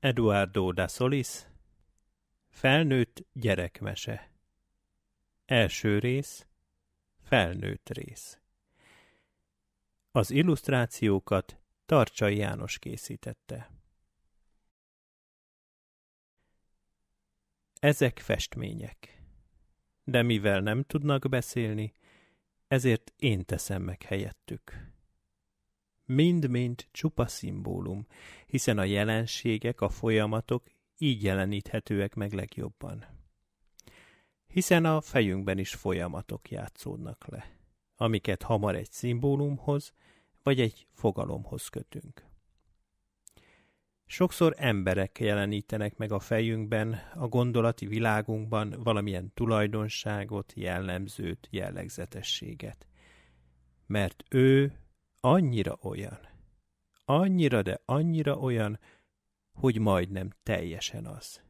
Eduardo da Solis Felnőtt gyerekmese Első rész Felnőtt rész Az illusztrációkat Tarcsai János készítette. Ezek festmények. De mivel nem tudnak beszélni, ezért én teszem meg helyettük mind-mind csupa szimbólum, hiszen a jelenségek, a folyamatok így jeleníthetőek meg legjobban. Hiszen a fejünkben is folyamatok játszódnak le, amiket hamar egy szimbólumhoz vagy egy fogalomhoz kötünk. Sokszor emberek jelenítenek meg a fejünkben, a gondolati világunkban valamilyen tulajdonságot, jellemzőt, jellegzetességet. Mert ő annyira olyan, annyira, de annyira olyan, hogy majdnem teljesen az.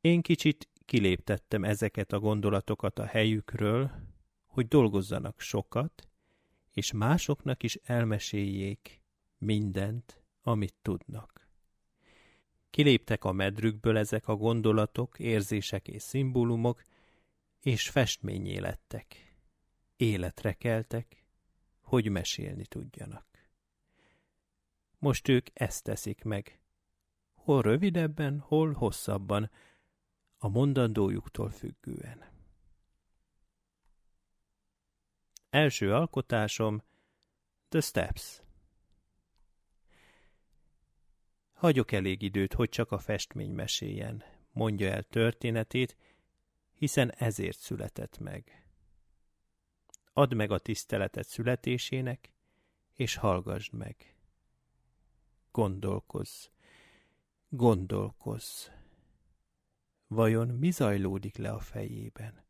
Én kicsit kiléptettem ezeket a gondolatokat a helyükről, hogy dolgozzanak sokat, és másoknak is elmeséljék mindent, amit tudnak. Kiléptek a medrükből ezek a gondolatok, érzések és szimbólumok, és festményé lettek. Életre keltek, hogy mesélni tudjanak. Most ők ezt teszik meg. Hol rövidebben, hol hosszabban, a mondandójuktól függően. Első alkotásom The Steps. Hagyok elég időt, hogy csak a festmény meséljen, mondja el történetét, hiszen ezért született meg. Add meg a tiszteletet születésének, és hallgassd meg. Gondolkozz, gondolkozz. Vajon mi zajlódik le a fejében?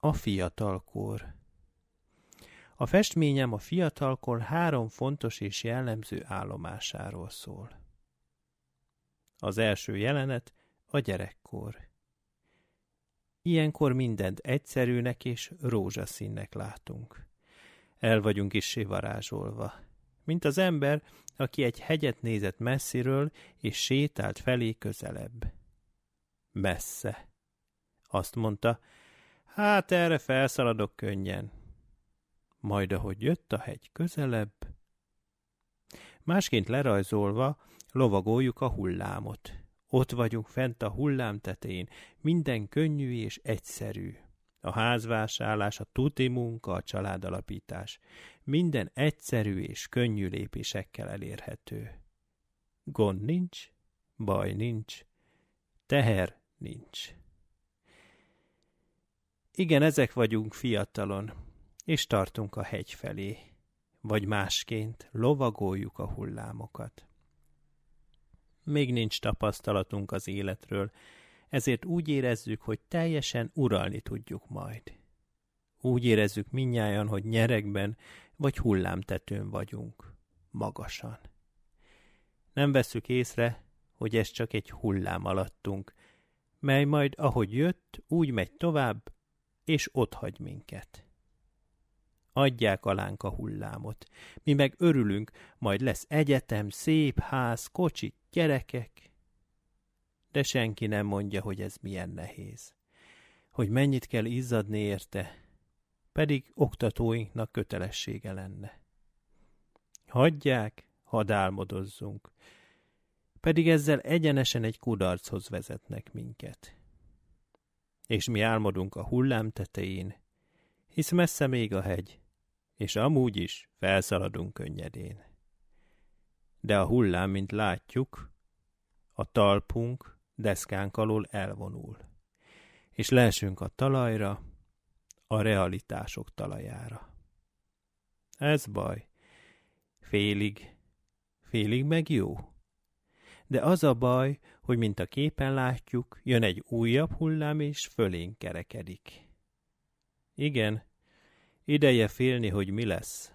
A fiatalkor. A festményem a fiatalkor három fontos és jellemző állomásáról szól. Az első jelenet a gyerekkor. Ilyenkor mindent egyszerűnek és rózsaszínnek látunk. El vagyunk is varázsolva. Mint az ember, aki egy hegyet nézett messziről, és sétált felé közelebb. Messze. Azt mondta, hát erre felszaladok könnyen. Majd ahogy jött a hegy közelebb, másként lerajzolva lovagoljuk a hullámot. Ott vagyunk fent a hullám tetején, minden könnyű és egyszerű. A házvásárlás, a tuti munka, a családalapítás. Minden egyszerű és könnyű lépésekkel elérhető. Gond nincs, baj nincs, teher nincs. Igen, ezek vagyunk fiatalon, és tartunk a hegy felé, vagy másként lovagoljuk a hullámokat. Még nincs tapasztalatunk az életről, ezért úgy érezzük, hogy teljesen uralni tudjuk majd. Úgy érezzük minnyáján, hogy nyerekben vagy hullámtetőn vagyunk, magasan. Nem veszük észre, hogy ez csak egy hullám alattunk, mely majd ahogy jött, úgy megy tovább, és ott hagy minket adják alánk a hullámot. Mi meg örülünk, majd lesz egyetem, szép ház, kocsi, gyerekek. De senki nem mondja, hogy ez milyen nehéz. Hogy mennyit kell izzadni érte, pedig oktatóinknak kötelessége lenne. Hagyják, hadd álmodozzunk, pedig ezzel egyenesen egy kudarchoz vezetnek minket. És mi álmodunk a hullám tetején, hisz messze még a hegy, és amúgy is felszaladunk könnyedén. De a hullám, mint látjuk, a talpunk deszkánk alól elvonul, és leesünk a talajra, a realitások talajára. Ez baj. Félig, félig meg jó. De az a baj, hogy mint a képen látjuk, jön egy újabb hullám, és fölénk kerekedik. Igen, Ideje félni, hogy mi lesz.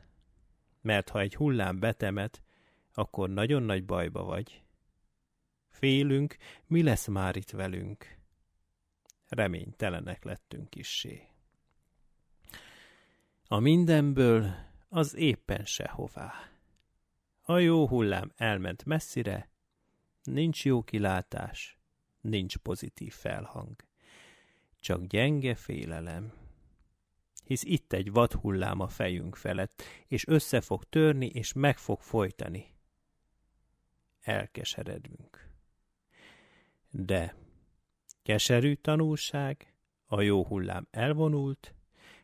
Mert ha egy hullám betemet, akkor nagyon nagy bajba vagy. Félünk, mi lesz már itt velünk. Reménytelenek lettünk kissé. A mindenből az éppen sehová. A jó hullám elment messzire, nincs jó kilátás, nincs pozitív felhang. Csak gyenge félelem. Hisz itt egy vadhullám a fejünk felett, és össze fog törni, és meg fog folytani. Elkeseredünk. De keserű tanulság, a jó hullám elvonult,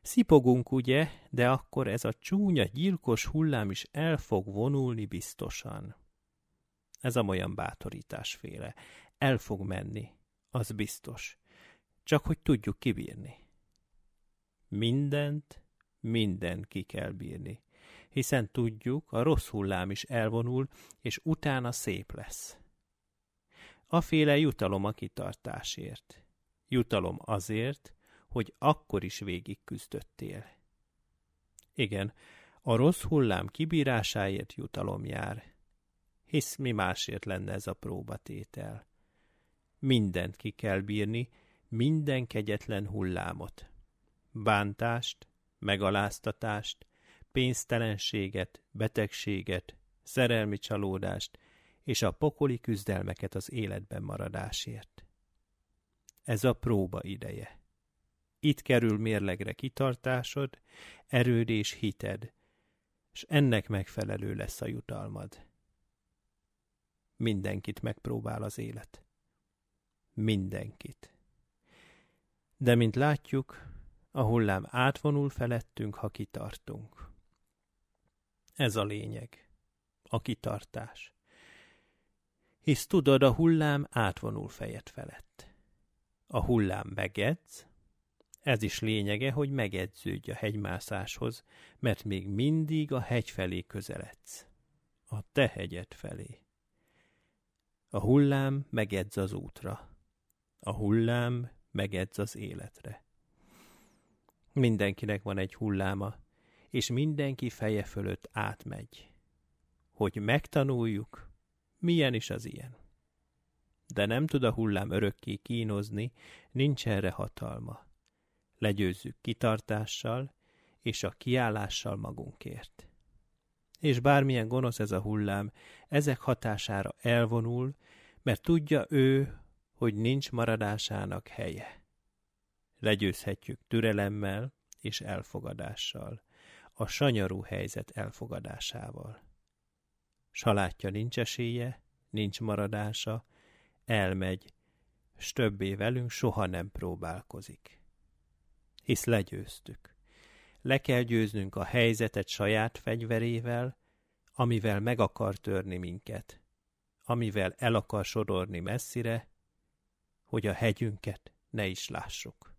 Szipogunk, ugye, de akkor ez a csúnya, gyilkos hullám is el fog vonulni biztosan. Ez a olyan bátorításféle. El fog menni, az biztos. Csak hogy tudjuk kibírni. Mindent, mindent ki kell bírni. Hiszen tudjuk, a rossz hullám is elvonul, és utána szép lesz. A féle jutalom a kitartásért. Jutalom azért, hogy akkor is végig küzdöttél. Igen, a rossz hullám kibírásáért jutalom jár. Hisz mi másért lenne ez a próbatétel. Mindent ki kell bírni, minden kegyetlen hullámot. Bántást, megaláztatást, pénztelenséget, betegséget, szerelmi csalódást és a pokoli küzdelmeket az életben maradásért. Ez a próba ideje. Itt kerül mérlegre kitartásod, erőd és hited, és ennek megfelelő lesz a jutalmad. Mindenkit megpróbál az élet. Mindenkit. De, mint látjuk, a hullám átvonul felettünk, ha kitartunk. Ez a lényeg. A kitartás. Hisz tudod, a hullám átvonul fejed felett. A hullám megedz, ez is lényege, hogy megedződj a hegymászáshoz, mert még mindig a hegy felé közeledsz. A te hegyed felé. A hullám megedz az útra. A hullám megedz az életre. Mindenkinek van egy hulláma, és mindenki feje fölött átmegy. Hogy megtanuljuk, milyen is az ilyen. De nem tud a hullám örökké kínozni, nincs erre hatalma legyőzzük kitartással és a kiállással magunkért. És bármilyen gonosz ez a hullám, ezek hatására elvonul, mert tudja ő, hogy nincs maradásának helye. Legyőzhetjük türelemmel és elfogadással, a sanyarú helyzet elfogadásával. Salátja nincs esélye, nincs maradása, elmegy, s többé velünk soha nem próbálkozik hisz legyőztük. Le kell győznünk a helyzetet saját fegyverével, amivel meg akar törni minket, amivel el akar sodorni messzire, hogy a hegyünket ne is lássuk.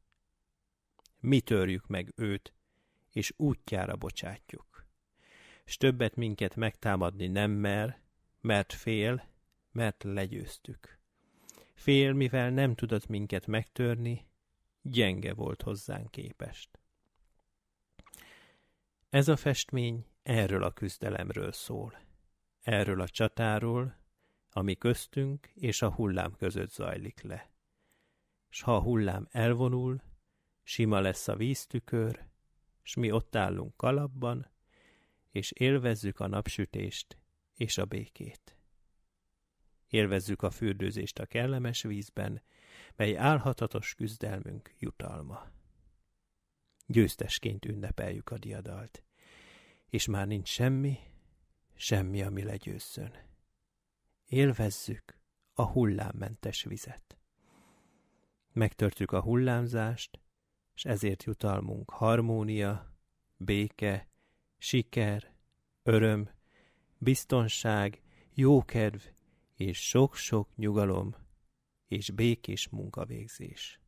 Mi törjük meg őt, és útjára bocsátjuk. S többet minket megtámadni nem mer, mert fél, mert legyőztük. Fél, mivel nem tudott minket megtörni, gyenge volt hozzánk képest. Ez a festmény erről a küzdelemről szól. Erről a csatáról, ami köztünk és a hullám között zajlik le. S ha a hullám elvonul, sima lesz a víztükör, s mi ott állunk kalapban, és élvezzük a napsütést és a békét. Élvezzük a fürdőzést a kellemes vízben, mely álhatatos küzdelmünk jutalma. Győztesként ünnepeljük a diadalt, és már nincs semmi, semmi, ami legyőzzön. Élvezzük a hullámmentes vizet. Megtörtük a hullámzást, és ezért jutalmunk harmónia, béke, siker, öröm, biztonság, jókedv és sok-sok nyugalom és békés munkavégzés.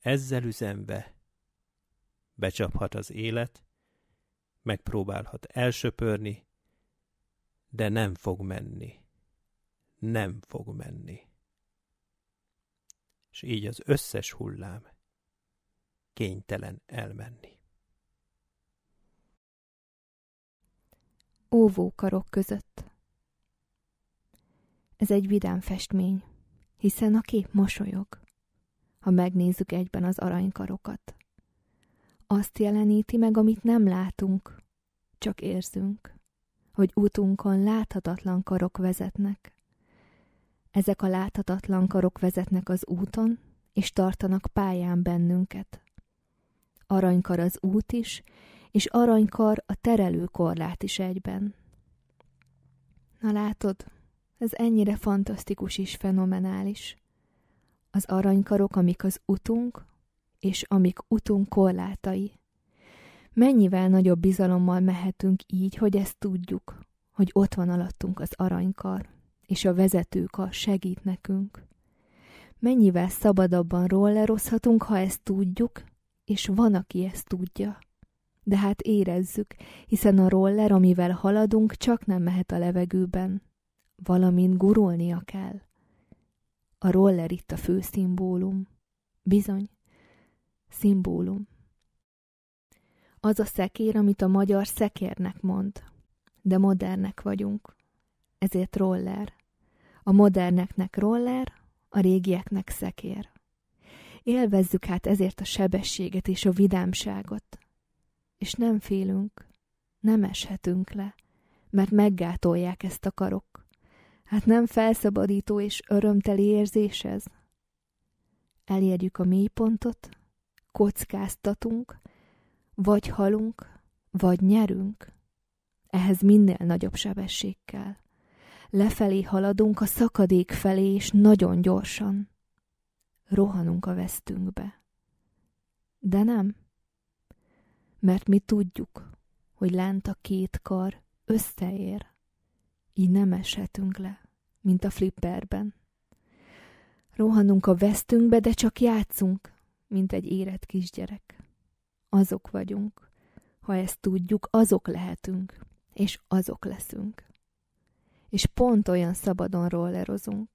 Ezzel üzenve becsaphat az élet, megpróbálhat elsöpörni, de nem fog menni. Nem fog menni. És így az összes hullám kénytelen elmenni. Óvókarok között Ez egy vidám festmény hiszen a kép mosolyog, ha megnézzük egyben az aranykarokat. Azt jeleníti meg, amit nem látunk, csak érzünk. hogy útunkon láthatatlan karok vezetnek. Ezek a láthatatlan karok vezetnek az úton, és tartanak pályán bennünket. Aranykar az út is, és aranykar a terelő korlát is egyben. Na látod, ez ennyire fantasztikus és fenomenális. Az aranykarok, amik az utunk, és amik utunk korlátai. Mennyivel nagyobb bizalommal mehetünk így, hogy ezt tudjuk, hogy ott van alattunk az aranykar, és a vezetőkar segít nekünk. Mennyivel szabadabban rollerozhatunk, ha ezt tudjuk, és van, aki ezt tudja. De hát érezzük, hiszen a roller, amivel haladunk, csak nem mehet a levegőben. Valamint gurulnia kell. A roller itt a fő szimbólum. Bizony, szimbólum. Az a szekér, amit a magyar szekérnek mond. De modernek vagyunk. Ezért roller. A moderneknek roller, a régieknek szekér. Élvezzük hát ezért a sebességet és a vidámságot. És nem félünk, nem eshetünk le, mert meggátolják ezt a karok. Hát nem felszabadító és örömteli érzés ez? Elérjük a mélypontot, kockáztatunk, vagy halunk, vagy nyerünk. Ehhez minél nagyobb sebesség kell. Lefelé haladunk a szakadék felé, és nagyon gyorsan. Rohanunk a vesztünkbe. De nem. Mert mi tudjuk, hogy lent a két kar összeér. Így nem eshetünk le, mint a flipperben. Rohanunk a vesztünkbe, de csak játszunk, mint egy érett kisgyerek. Azok vagyunk. Ha ezt tudjuk, azok lehetünk, és azok leszünk. És pont olyan szabadon rollerozunk,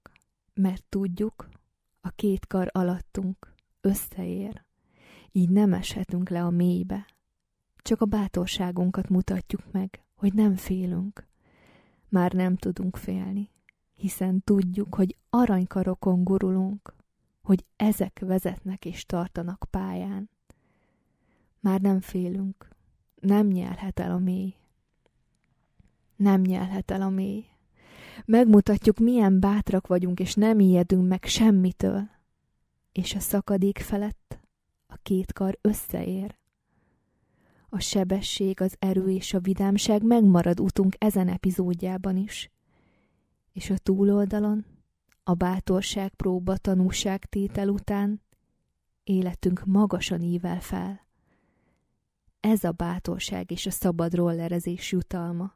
mert tudjuk, a két kar alattunk összeér. Így nem eshetünk le a mélybe. Csak a bátorságunkat mutatjuk meg, hogy nem félünk. Már nem tudunk félni, hiszen tudjuk, hogy aranykarokon gurulunk, hogy ezek vezetnek és tartanak pályán. Már nem félünk, nem nyelhet el a mély. Nem nyelhet el a mély. Megmutatjuk, milyen bátrak vagyunk, és nem ijedünk meg semmitől. És a szakadék felett a két kar összeér. A sebesség, az erő és a vidámság megmarad utunk ezen epizódjában is. És a túloldalon a bátorság próba tanúság tétel után életünk magasan ível fel. Ez a bátorság és a szabad rollerezés jutalma.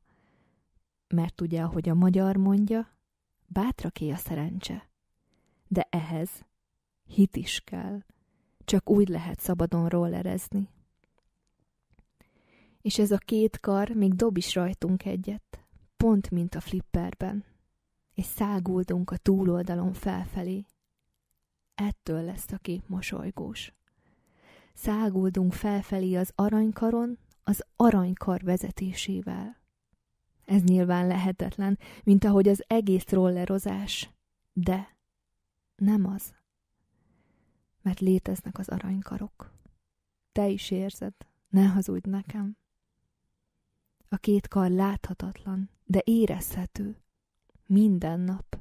Mert ugye, ahogy a magyar mondja, bátraké a szerencse. De ehhez hit is kell. Csak úgy lehet szabadon rollerezni. És ez a két kar még dob is rajtunk egyet, pont mint a flipperben és száguldunk a túloldalon felfelé. Ettől lesz a kép mosolygós. Száguldunk felfelé az aranykaron, az aranykar vezetésével. Ez nyilván lehetetlen, mint ahogy az egész rollerozás, de nem az. Mert léteznek az aranykarok. Te is érzed, ne hazudj nekem. A két kar láthatatlan, de érezhető minden nap.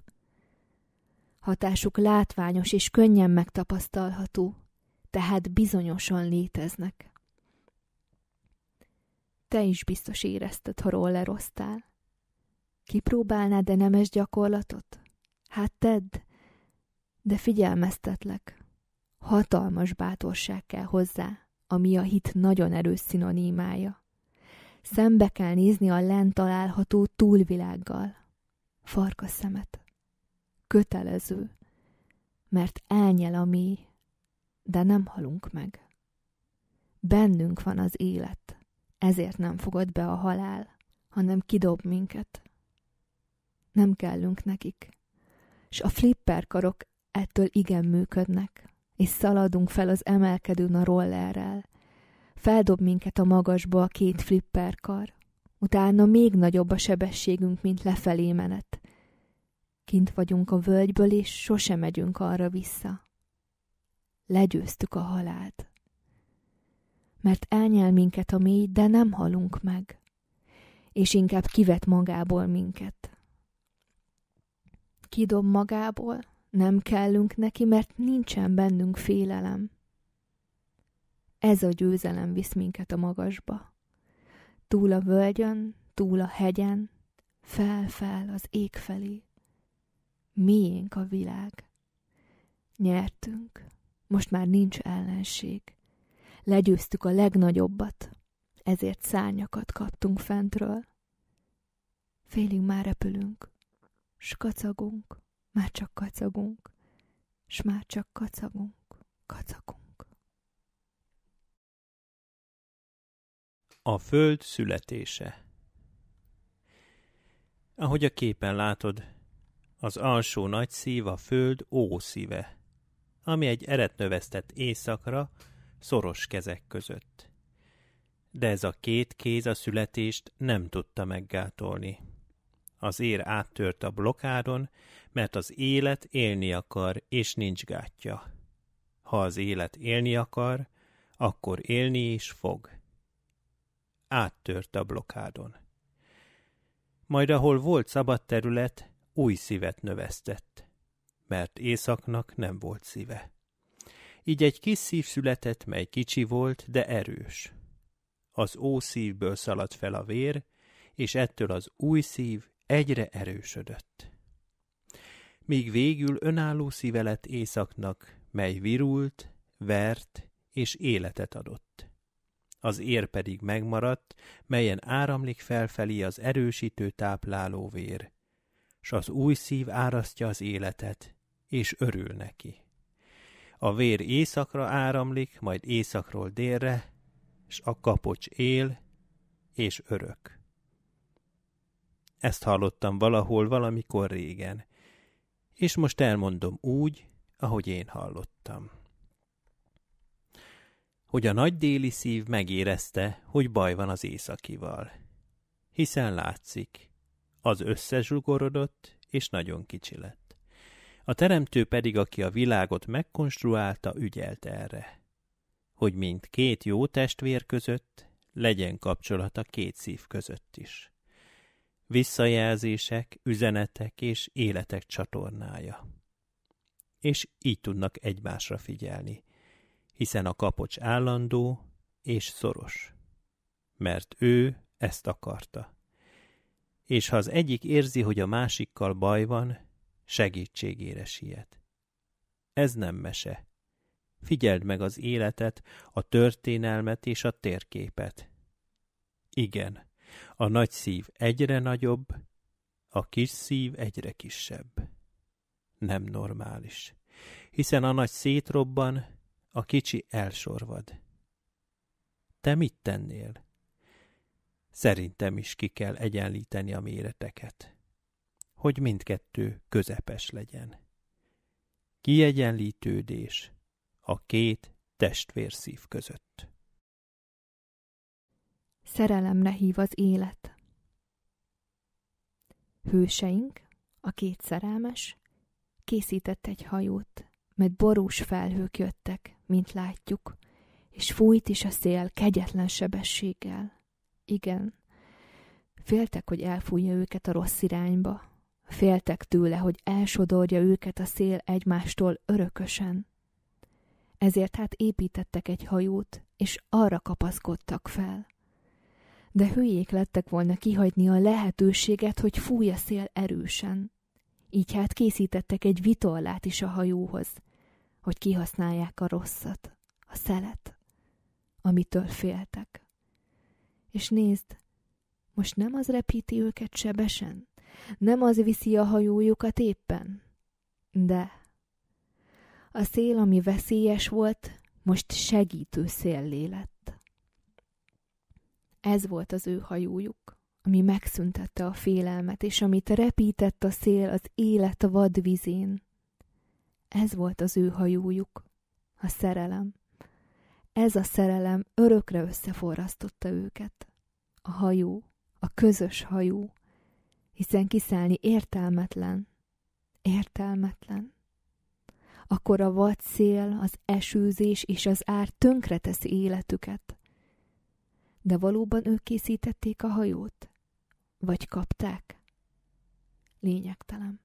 Hatásuk látványos és könnyen megtapasztalható, tehát bizonyosan léteznek. Te is biztos érezted, ha rolleroztál. Kipróbálnád de nemes gyakorlatot? Hát tedd, de figyelmeztetlek. Hatalmas bátorság kell hozzá, ami a hit nagyon erős szinonimája. Szembe kell nézni a lent található túlvilággal farka szemet. Kötelező, mert elnyel a mély, de nem halunk meg. Bennünk van az élet, ezért nem fogad be a halál, hanem kidob minket. Nem kellünk nekik, s a flipper karok ettől igen működnek, és szaladunk fel az emelkedőn a rollerrel. Feldob minket a magasba a két flipper kar, Utána még nagyobb a sebességünk, mint lefelé menet. Kint vagyunk a völgyből, és sosem megyünk arra vissza. Legyőztük a halált. Mert elnyel minket a mély, de nem halunk meg. és inkább kivet magából minket. Kidob magából, nem kellünk neki, mert nincsen bennünk félelem. Ez a győzelem visz minket a magasba. Túl a völgyön, túl a hegyen, fel-fel az ég felé. Miénk a világ. Nyertünk, most már nincs ellenség. Legyőztük a legnagyobbat, ezért szárnyakat kaptunk fentről. Félig már repülünk, s kacagunk, már csak kacagunk, s már csak kacagunk, kacagunk. A föld születése. Ahogy a képen látod, az alsó nagy szív a föld ószíve, ami egy eretnövesztett éjszakra, szoros kezek között. De ez a két kéz a születést nem tudta meggátolni. Az ér áttört a blokádon, mert az élet élni akar, és nincs gátja. Ha az élet élni akar, akkor élni is fog. Áttört a blokádon. Majd ahol volt szabad terület, új szívet növesztett, mert északnak nem volt szíve. Így egy kis szív született, mely kicsi volt, de erős. Az ószívből szaladt fel a vér, és ettől az új szív egyre erősödött. Míg végül önálló szíve lett északnak, mely virult, vert és életet adott. Az ér pedig megmaradt, melyen áramlik felfelé az erősítő tápláló vér, s az új szív árasztja az életet, és örül neki. A vér északra áramlik, majd északról délre, s a kapocs él, és örök. Ezt hallottam valahol valamikor régen, és most elmondom úgy, ahogy én hallottam. Hogy a nagy déli szív megérezte, hogy baj van az északival. Hiszen látszik, az összezsugorodott, és nagyon kicsi lett. A teremtő pedig, aki a világot megkonstruálta, ügyelt erre, hogy mint két jó testvér között legyen kapcsolat a két szív között is. Visszajelzések, üzenetek és életek csatornája. És így tudnak egymásra figyelni, hiszen a kapocs állandó és szoros. Mert ő ezt akarta és ha az egyik érzi, hogy a másikkal baj van, segítségére siet. Ez nem mese. Figyeld meg az életet, a történelmet és a térképet. Igen, a nagy szív egyre nagyobb, a kis szív egyre kisebb. Nem normális, hiszen a nagy szétrobban, a kicsi elsorvad. Te mit tennél? Szerintem is ki kell egyenlíteni a méreteket, hogy mindkettő közepes legyen. Kiegyenlítődés a két testvérszív között. Szerelemre hív az élet. Hőseink, a két szerelmes, készített egy hajót, mert borús felhők jöttek, mint látjuk, és fújt is a szél kegyetlen sebességgel. Igen. Féltek, hogy elfújja őket a rossz irányba. Féltek tőle, hogy elsodorja őket a szél egymástól örökösen. Ezért hát építettek egy hajót, és arra kapaszkodtak fel. De hülyék lettek volna kihagyni a lehetőséget, hogy fúj a szél erősen. Így hát készítettek egy vitorlát is a hajóhoz, hogy kihasználják a rosszat, a szelet, amitől féltek. És nézd, most nem az repíti őket sebesen? Nem az viszi a hajójukat éppen? De a szél, ami veszélyes volt, most segítő széllé lett. Ez volt az ő hajójuk, ami megszüntette a félelmet, és amit repített a szél az élet vadvizén. Ez volt az ő hajójuk, a szerelem. Ez a szerelem örökre összeforrasztotta őket. A hajó, a közös hajó, hiszen kiszállni értelmetlen, értelmetlen. Akkor a vad szél, az esőzés és az ár tönkreteszi életüket. De valóban ők készítették a hajót? Vagy kapták? Lényegtelen.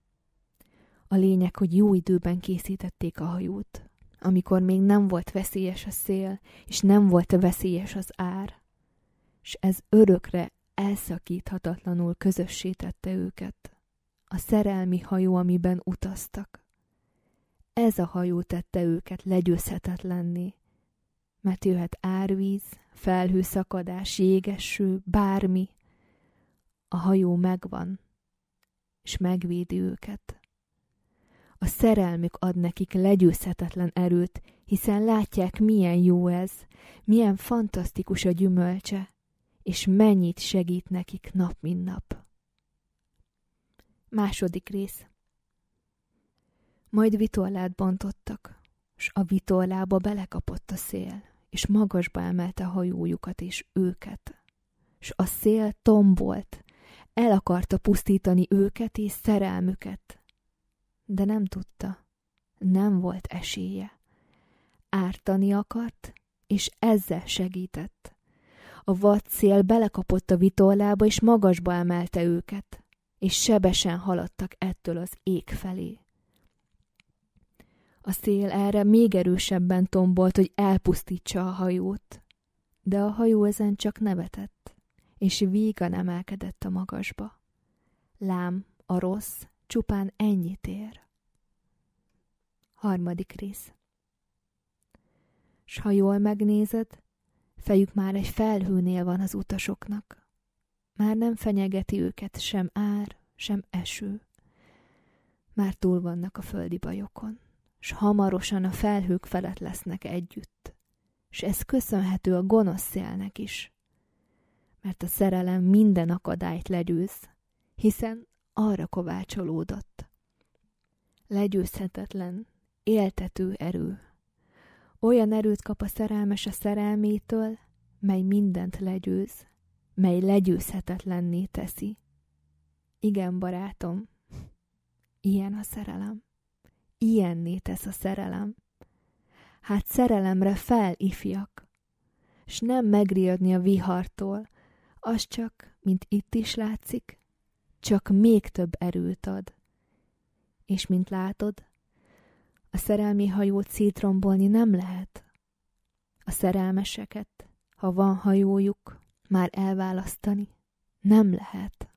A lényeg, hogy jó időben készítették a hajót, amikor még nem volt veszélyes a szél, és nem volt veszélyes az ár, és ez örökre elszakíthatatlanul közössé tette őket. A szerelmi hajó, amiben utaztak. Ez a hajó tette őket legyőzhetetlenné, mert jöhet árvíz, felhőszakadás, jégeső, bármi. A hajó megvan, és megvédi őket. A szerelmük ad nekik legyőzhetetlen erőt, hiszen látják, milyen jó ez, milyen fantasztikus a gyümölcse, és mennyit segít nekik nap mint nap. Második rész Majd vitorlát bontottak, s a vitorlába belekapott a szél, és magasba emelte hajójukat és őket. S a szél tombolt, el akarta pusztítani őket és szerelmüket, de nem tudta, nem volt esélye. Ártani akart, és ezzel segített. A vad szél belekapott a vitorlába, és magasba emelte őket, és sebesen haladtak ettől az ég felé. A szél erre még erősebben tombolt, hogy elpusztítsa a hajót, de a hajó ezen csak nevetett, és vígan emelkedett a magasba. Lám, a rossz csupán ennyit ér. Harmadik rész S ha jól megnézed, fejük már egy felhőnél van az utasoknak. Már nem fenyegeti őket sem ár, sem eső. Már túl vannak a földi bajokon, s hamarosan a felhők felett lesznek együtt. S ez köszönhető a gonosz szélnek is, mert a szerelem minden akadályt legyőz, hiszen arra kovácsolódott. Legyőzhetetlen, éltető erő. Olyan erőt kap a szerelmes a szerelmétől, mely mindent legyőz, mely legyőzhetetlenné teszi. Igen, barátom, ilyen a szerelem. Ilyenné tesz a szerelem. Hát szerelemre fel, ifjak, s nem megriadni a vihartól, az csak, mint itt is látszik, csak még több erőt ad. És mint látod, a szerelmi hajót szétrombolni nem lehet. A szerelmeseket, ha van hajójuk, már elválasztani nem lehet.